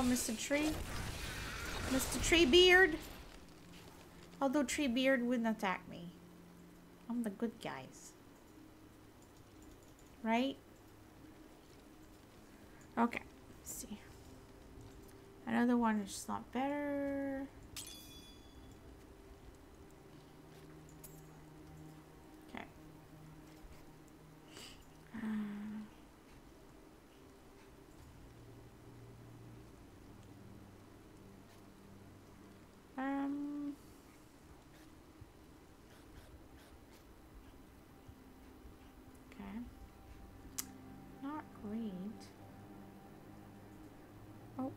Oh, Hello, Mr. Tree. Mr. Tree Beard. Although Tree Beard wouldn't attack me. I'm the good guys. Right? Okay. Let's see. Another one is not better. Okay. Um, um Okay. Not great. Oh.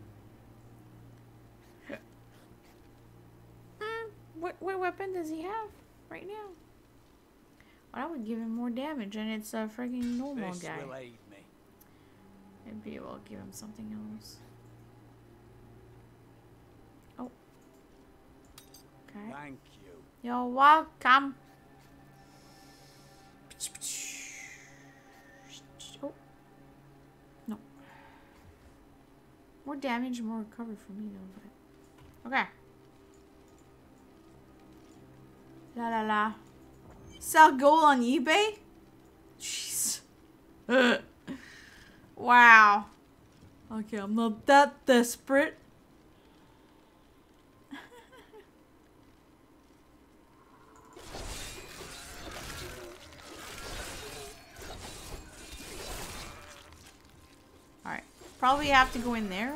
Hmm, what weapon does he have right now? Well, I would give him more damage, and it's a freaking normal This guy. will aid me. Maybe we'll give him something else. Oh. Okay. Thank you. You're welcome. Oh. No. More damage, more recovery for me though, but okay. La la la. Sell gold on eBay? Jeez. wow. Okay, I'm not that desperate. Alright. Probably have to go in there.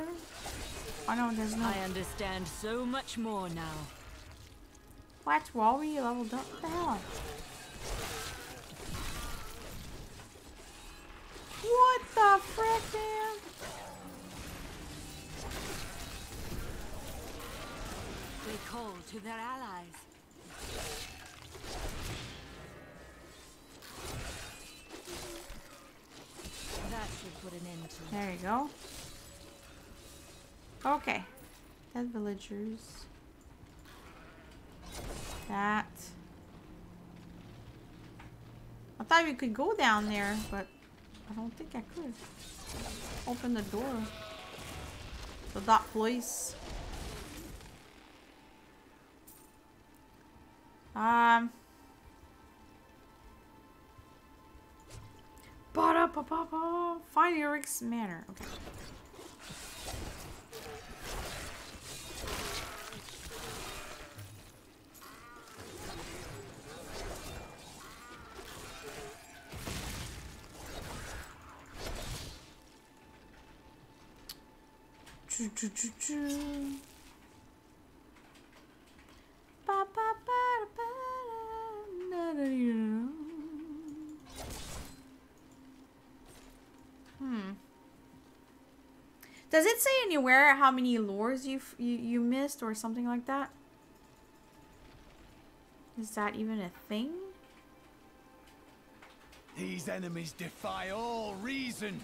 Oh no, there's no. I understand so much more now. What? We're already leveled up? What the hell? What the frick, man? They call to their allies. That should put an end to it. There you go. Okay. Dead villagers. That. I thought we could go down there, but I don't think I could. Open the door. To that place. Um. Ba-da-ba-ba-ba. Find Eric's manor. Okay. Hmm. Does it say anywhere how many lures you you you missed or something like that? Is that even a thing? These enemies defy all reason.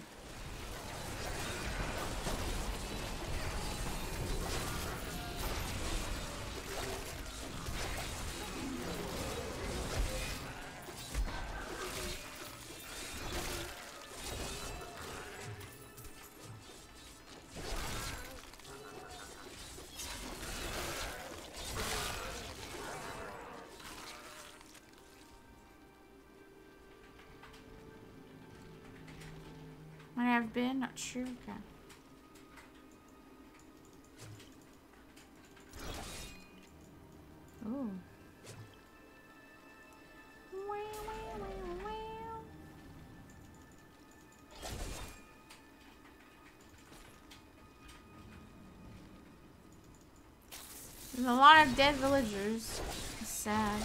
Not sure. Okay. Ooh. There's a lot of dead villagers. Sad.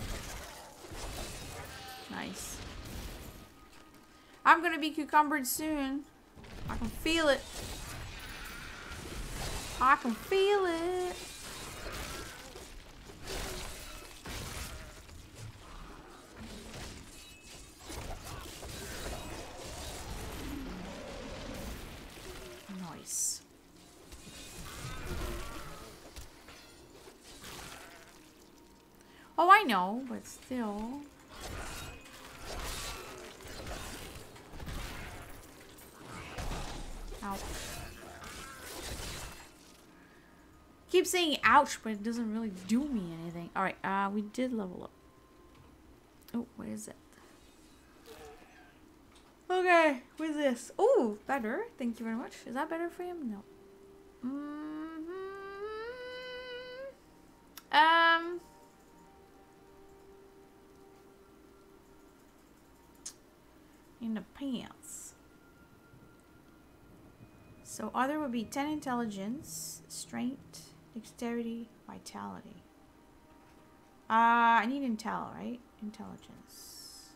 Nice. I'm gonna be cucumbered soon. Can feel it. I can feel it. Nice. Oh, I know, but still. Keep saying ouch, but it doesn't really do me anything. Alright, uh, we did level up. Oh, what is it? Okay, what's this? Oh, better. Thank you very much. Is that better for him? No. Mm -hmm. Um. In the pants. So other would be 10 intelligence, strength, dexterity, vitality. Uh, I need intel, right? Intelligence.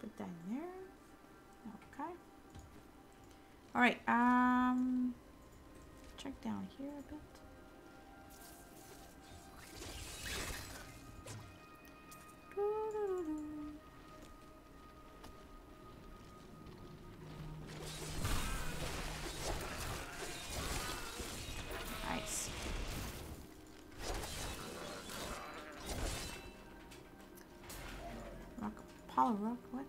Put that in there. Okay. Alright, um... Check down here a bit. Nice. What?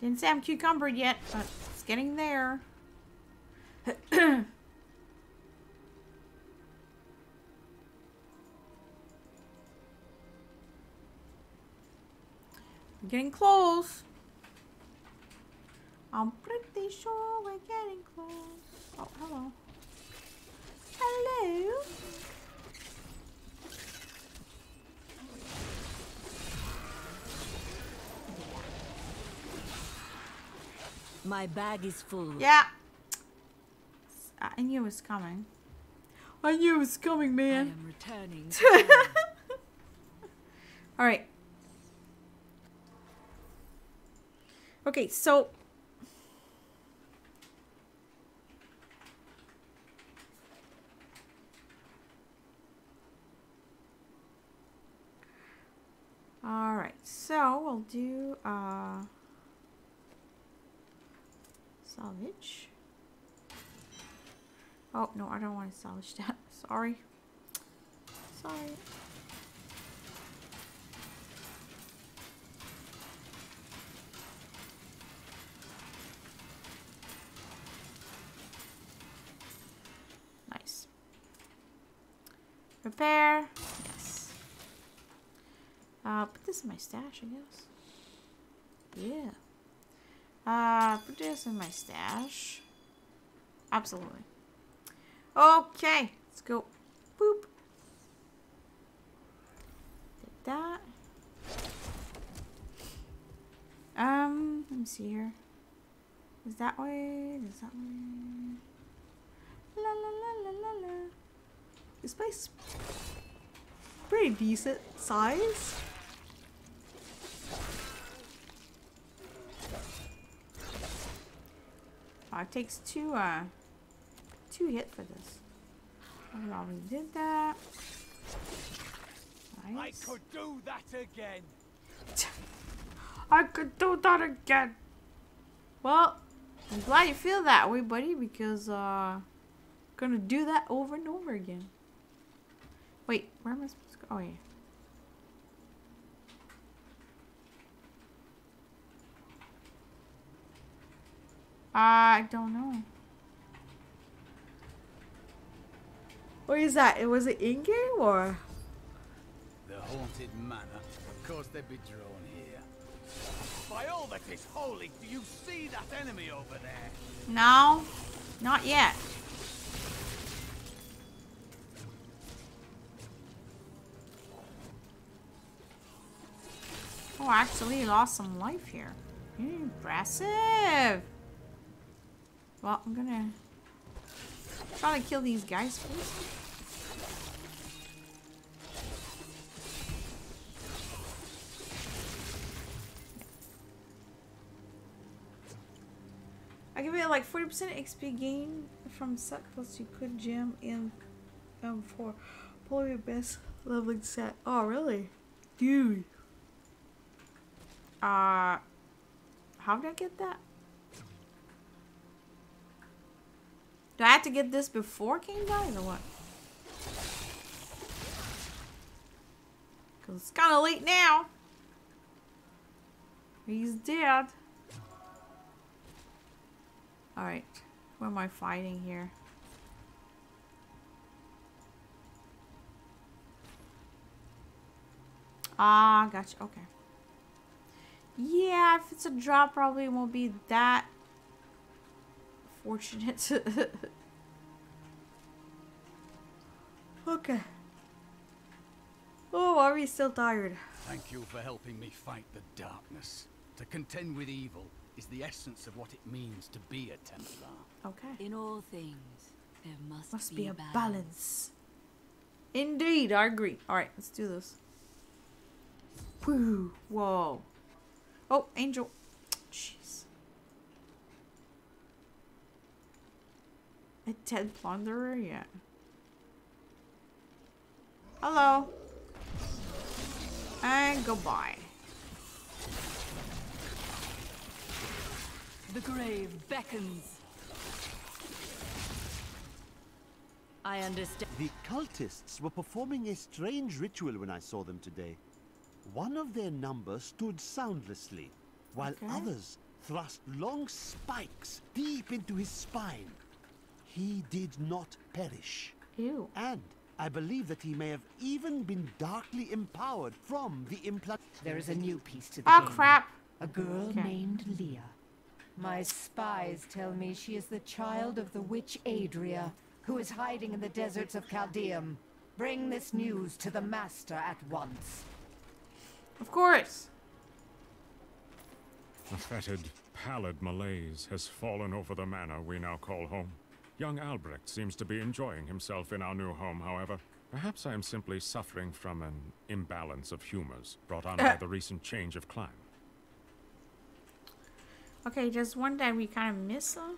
Didn't say I'm cucumbered yet, but it's getting there. Getting close. I'm pretty sure we're getting close. Oh, hello. Hello. My bag is full. Yeah. I knew it was coming. I knew it was coming, man. I am returning. All right. Okay, so All right. We'll do uh salvage. Oh, no, I don't want to salvage that. Sorry. Sorry. Nice. Repair. Uh, put this in my stash, I guess. Yeah. Uh, put this in my stash. Absolutely. Okay, let's go. Boop. Did that. Um, let me see here. Is that way? Is that way? La la la la la la. This place pretty decent size. It takes two, uh, two hit for this. I already did that. I could do that again. I could do that again. Well, I'm glad you feel that way, buddy, because uh, gonna do that over and over again. Wait, where am I supposed to go? Oh yeah. I don't know. What is that? It was it in game or? The haunted manor. Of course they'd be drawn here. By all that is holy, do you see that enemy over there? No, not yet. Oh, I actually lost some life here. Impressive. Well, I'm gonna try to kill these guys first. I give it like 40% XP gain from set plus you could jam in M4. Pull your best leveling set. Oh, really? Dude. Uh, how did I get that? Do I have to get this before King dies or what? Because it's kind of late now. He's dead. Alright. Who am I fighting here? Ah, gotcha. Okay. Yeah, if it's a drop, probably won't be that fortunate. okay. Oh, are we still tired? Thank you for helping me fight the darkness. To contend with evil is the essence of what it means to be a Templar. Okay. In all things, there must, Must be a balance. Indeed, I agree. Alright, let's do this. Whew. Whoa. Oh, angel. Jeez. A Ted Plunderer? Yeah. Hello. And goodbye. The grave beckons. I understand. The cultists were performing a strange ritual when I saw them today. One of their number stood soundlessly, while Okay. others thrust long spikes deep into his spine. He did not perish. Ew. And I believe that he may have even been darkly empowered from the implant. There is a new piece to the Oh, game. crap. A girl Okay. named Leah. My spies tell me she is the child of the witch Adria, who is hiding in the deserts of Caldeum. Bring this news to the master at once. Of course. A fetid, pallid malaise has fallen over the manor we now call home. Young Albrecht seems to be enjoying himself in our new home, however. Perhaps I am simply suffering from an imbalance of humors brought on by the recent change of climate. Okay, just one that we kind of miss though.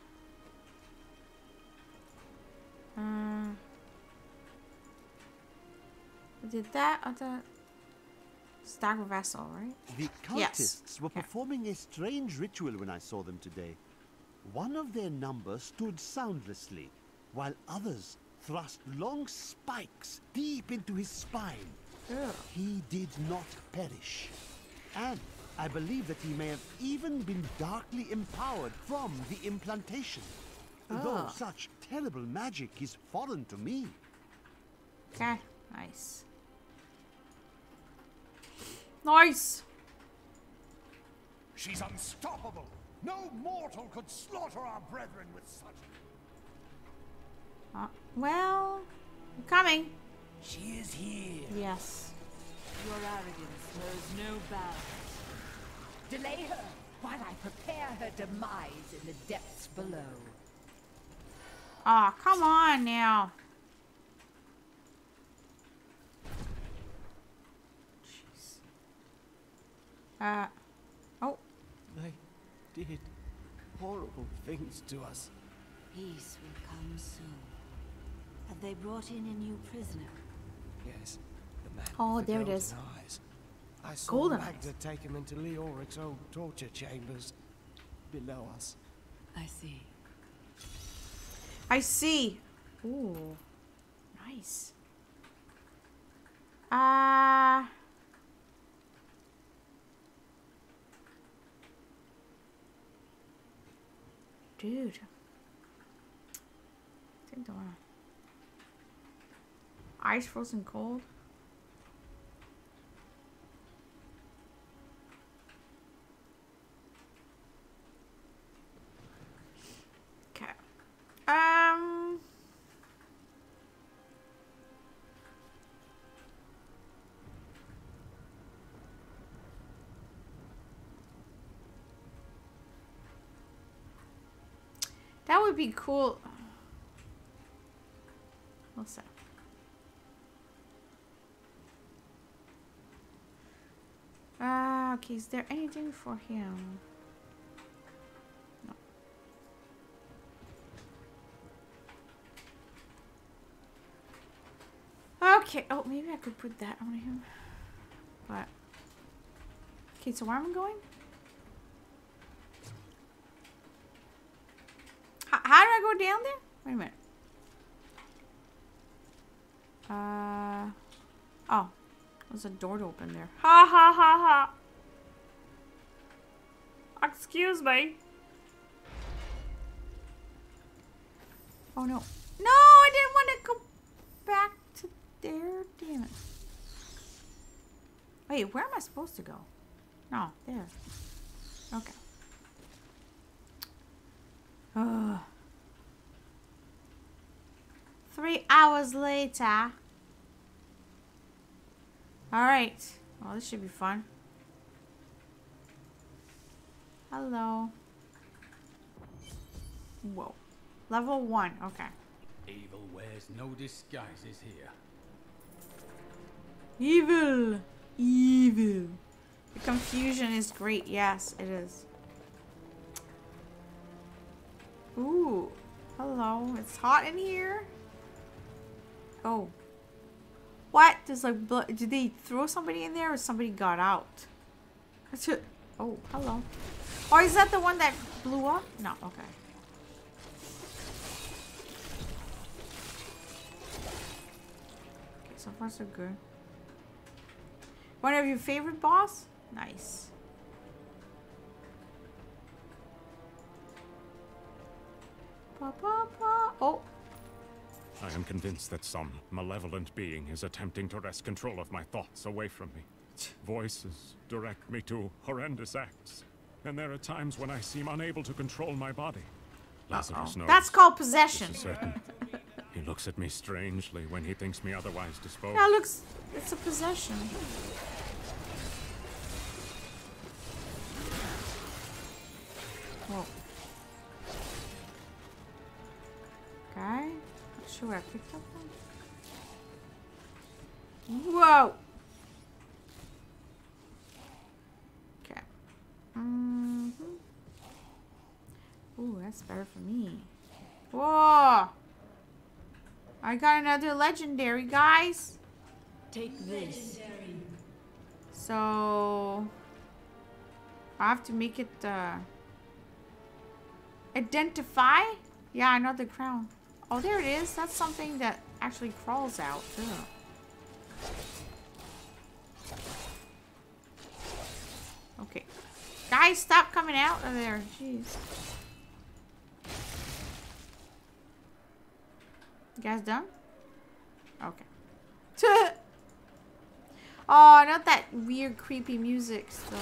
Uh, did that at the Stag Vessel, right? The Yes. cultists were Okay. performing a strange ritual when I saw them today. One of their number stood soundlessly, while others thrust long spikes deep into his spine. Ugh. He did not perish. And I believe that he may have even been darkly empowered from the implantation. Though Ah. such terrible magic is foreign to me. Okay, nice. Nice! She's unstoppable. No mortal could slaughter our brethren with such. Uh, well, I'm coming. She is here. Yes. Your arrogance knows no bounds. Delay her while I prepare her demise in the depths below. Aw, come on now. Jeez. Uh, oh, They did horrible things to us. Peace will come soon. Have they brought in a new prisoner? Yes, the man. Oh, with the there it golden is. Eyes. I saw Golden Magda eyes. take him into Leoric's old torture chambers below us. I see. I see. Ooh, nice. Uh, dude. Think the one. Ice frozen cold. That would be cool. What's that? Ah, okay. Is there anything for him? No. Okay. Oh, maybe I could put that on him. But. Okay, so where am I going? H- how do I go down there? Wait a minute. Uh. Oh. There's a door to open there. Ha ha ha ha. Excuse me. Oh no. No, I didn't want to go back to there. Damn it. Wait, where am I supposed to go? No, there. Okay. Ugh. Three hours later. Alright. Well, this should be fun. Hello. Whoa. Level one. Okay. Evil wears no disguises here. Evil. Evil. The confusion is great. Yes, it is. Ooh. Hello. It's hot in here. Oh. What? There's like blood. Did they throw somebody in there or somebody got out? Oh, hello. Or is that the one that blew up? No, okay. Okay, so far so good. One of your favorite boss? Nice. Pa, pa, pa. Oh, I am convinced that some malevolent being is attempting to wrest control of my thoughts away from me. Voices direct me to horrendous acts, and there are times when I seem unable to control my body. Lazarus knows. that's called possession. certain. He looks at me strangely when he thinks me otherwise disposed. That looks. It's a possession. Sure I picked up one. Whoa! Okay. Mm hmm Ooh, that's better for me. Whoa! I got another legendary, guys. Take this. So I have to make it uh identify. Yeah, another crown. Oh, there it is. That's something that actually crawls out too. Okay. Guys, stop coming out of there. Jeez. You guys done? Okay. oh, not that weird, creepy music still.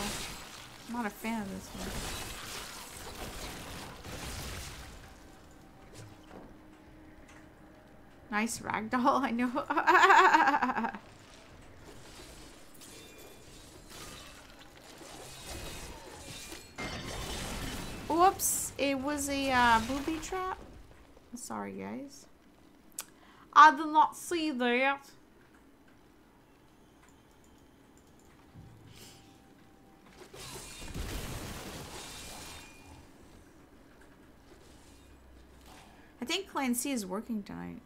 I'm not a fan of this one. Nice ragdoll, I know. Whoops, it was a uh, booby trap. Sorry, guys. I did not see that. I think Clancy is working tonight.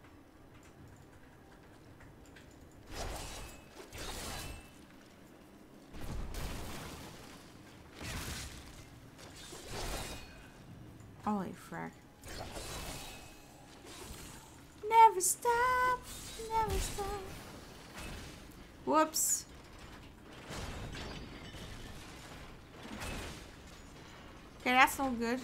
Okay, that's no good.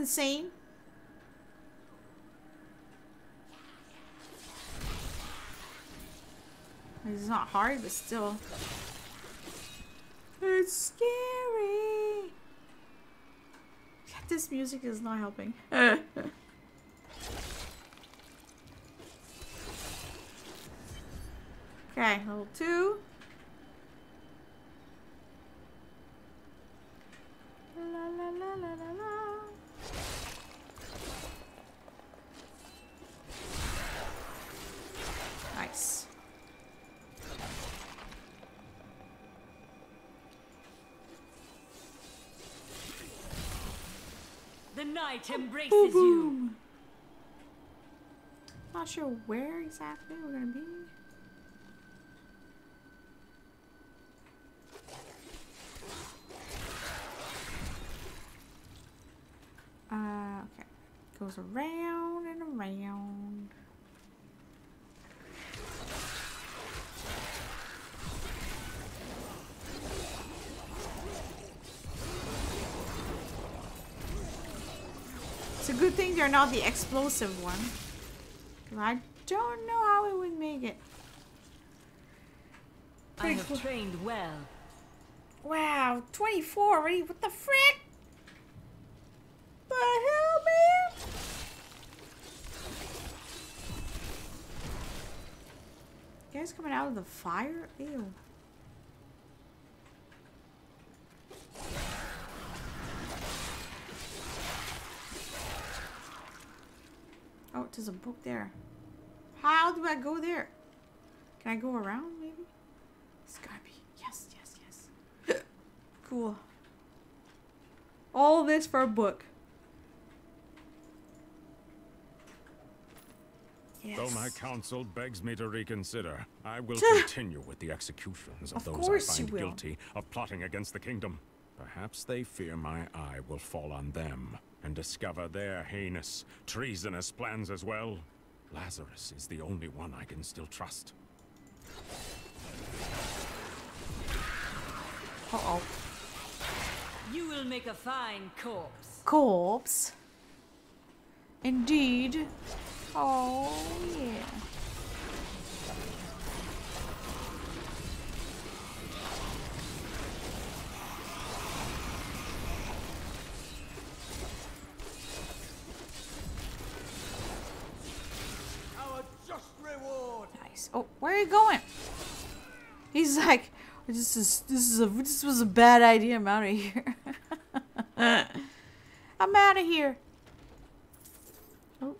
Insane. It's not hard, but still. It's scary. This music is not helping. okay, level two. Night embraces you. Not sure where exactly we're gonna be. Uh, okay. Goes around and around. It's a good thing they're not the explosive one. I don't know how it would make it. I have trained well. Wow, 24 already? What the frick? The hell, man? You guys coming out of the fire? Ew. Oh, there's a book there. How do I go there? Can I go around, maybe? It's gotta be. Yes, yes, yes. cool. All this for a book. Yes. Though my counsel begs me to reconsider, I will continue with the executions of, Of those I find guilty of plotting against the kingdom. Perhaps they fear my eye will fall on them and discover their heinous, treasonous plans as well. Lazarus is the only one I can still trust. Uh oh. You will make a fine corpse. Corpse. Indeed. Oh, yeah. Are you going? He's like, this is this is a this was a bad idea. I'm out of here. I'm out of here. Oh.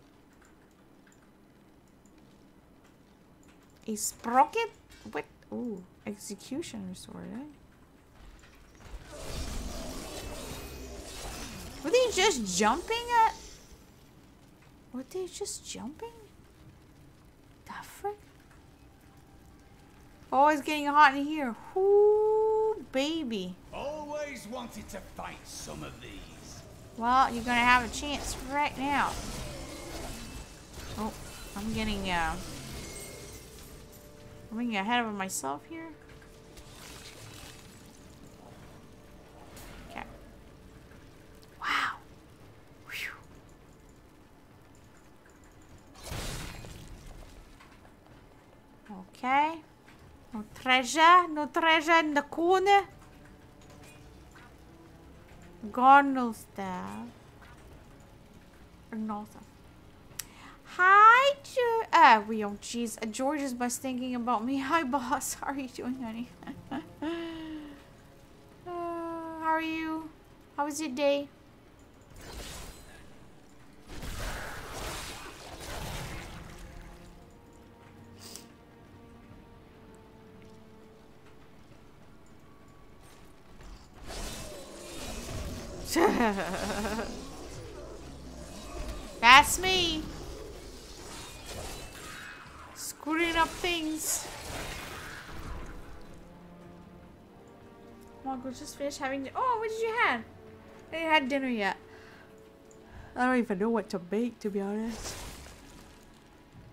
A sprocket? What? Ooh, executioner sword, eh? Were they just jumping at? Were they just jumping? The frick? Oh, it's getting hot in here. Ooh, baby. Always wanted to fight some of these. Well, you're gonna have a chance right now. Oh, I'm getting uh, I'm getting ahead of myself here. Okay. Wow. Whew. Okay. No treasure, no treasure in the corner. Garnel staff. Nothing. Hi, George. Ah, we oh, jeez. Uh, George is best thinking about me. Hi, boss. How are you doing, honey? uh, how are you? How was your day? That's me. Screwing up things. Come just finished having. Oh, what did you have? I ain't had dinner yet. I don't even know what to bake, to be honest.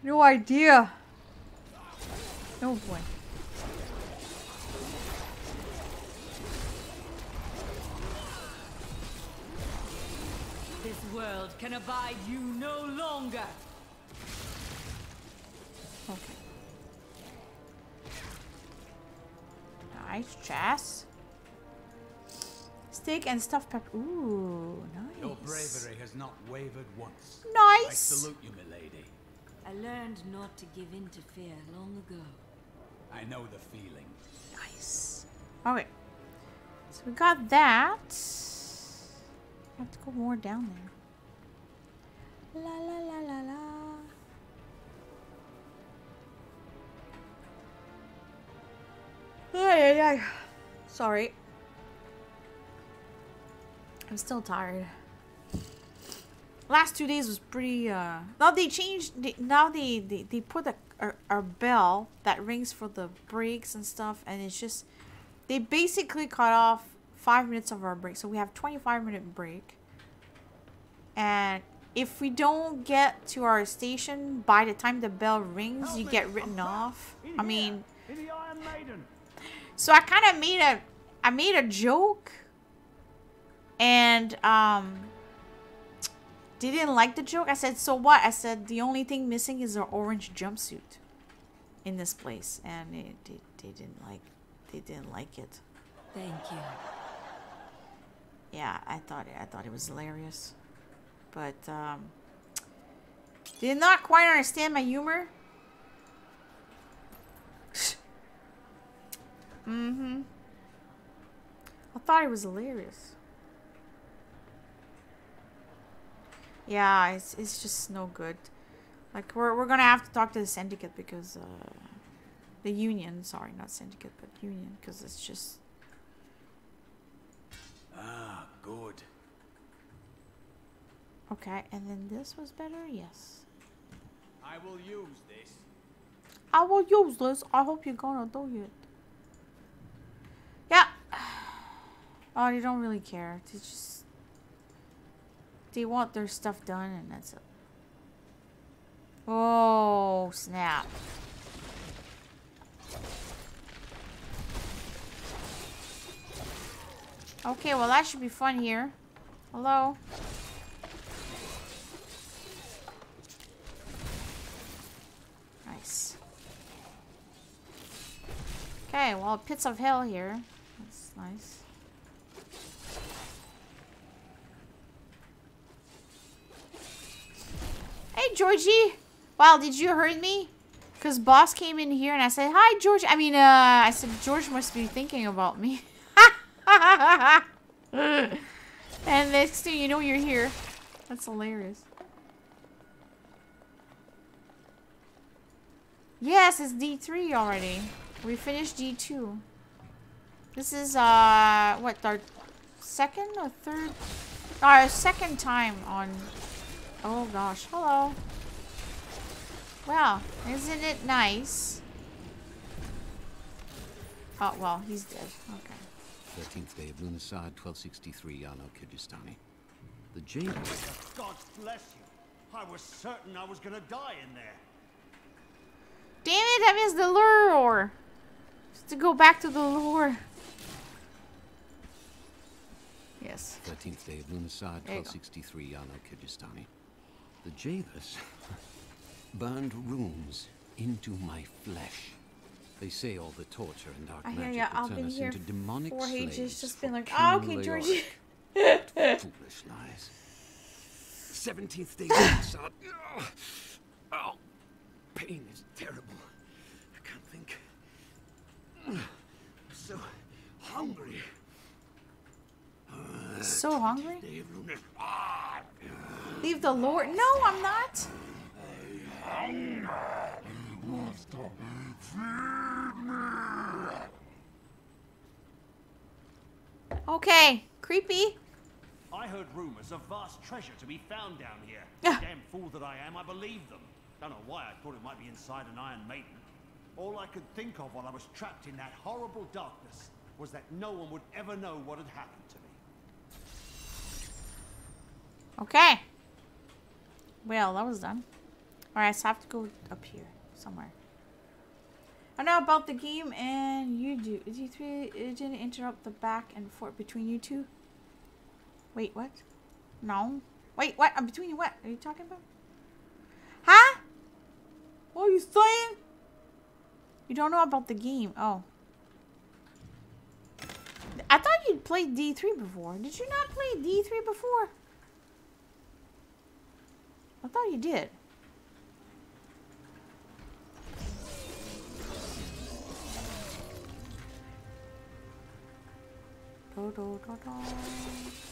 No idea. Oh boy. World can abide you no longer. Okay. Nice chess. Steak and stuffed pepper. Ooh, nice. Your bravery has not wavered once. Nice. I salute you, milady. I learned not to give in to fear long ago. I know the feeling. Nice. Okay. So we got that. I have to go more down there. La la la la la. Ay, ay, ay. Sorry. I'm still tired. last two days was pretty uh now they changed they, now they, they they put a, a a bell that rings for the breaks and stuff and it's just they basically cut off five minutes of our break so we have 25 minute break and if we don't get to our station by the time the bell rings you get written off i mean In the Iron Maiden. so I kind of made a I made a joke and um didn't like the joke. I said, "So what?" I said, "The only thing missing is our orange jumpsuit in this place." And it, they, they didn't like they didn't like it. Thank you. Yeah, I thought it, I thought it was hilarious. But um did not quite understand my humor. mm-hmm. I thought it was hilarious. Yeah, it's it's just no good. Like we're we're gonna have to talk to the syndicate because uh the union, sorry, not syndicate, but union, because it's just Ah, good. Okay. And then this was better, yes. I will use this. I will use this. I hope you're gonna do it. Yeah. Oh, they don't really care. They just they want their stuff done, and that's it. Oh snap! Okay, well that should be fun here. Hello. Nice. Okay, well, pits of hell here. That's nice. Hey, Georgie! Wow, did you hurt me? Because boss came in here and I said, Hi, George. I mean, uh, I said, George must be thinking about me. and next thing you know, you're here. That's hilarious. Yes, it's D3 already. We finished D2. This is, uh, what, our second or third? Our second time on... Oh gosh, hello. Well, isn't it nice? Oh, well, he's dead. Okay. 13th day of Lunasad, 1263, Anno, Kehjistani. The jailer. God bless you. I was certain I was gonna die in there. Damn it, I missed the lure! Just to go back to the lure. Yes. 13th day of Lunasad, There you go. 1263, Anno, Kehjistani. The jailers burned runes into my flesh. They say all the torture and dark I hear magic ya. will turn us into demonic four slaves ages, just been like, oh, okay, Leoric." Georgie. Foolish lies. 17th day of Lunasad. Oh, pain is terrible. I can't think. I'm so hungry. So uh, hungry? Day of Lunasad. Leave the Lord. No, I'm not. Okay, creepy. I heard rumors of vast treasure to be found down here. Ah. Damn fool that I am, I believe them. Don't know why I thought it might be inside an Iron Maiden. All I could think of while I was trapped in that horrible darkness was that no one would ever know what had happened to me. Okay. Well, that was done. Alright, so I have to go up here somewhere. I know about the game and you do. Is you three didn't interrupt the back and forth between you two? Wait, what? No. Wait, what? I'm between you what? Are you talking about? What are you saying? You don't know about the game. Oh. I thought you'd played D3 before. Did you not play D3 before? I thought you did. Do, do, do.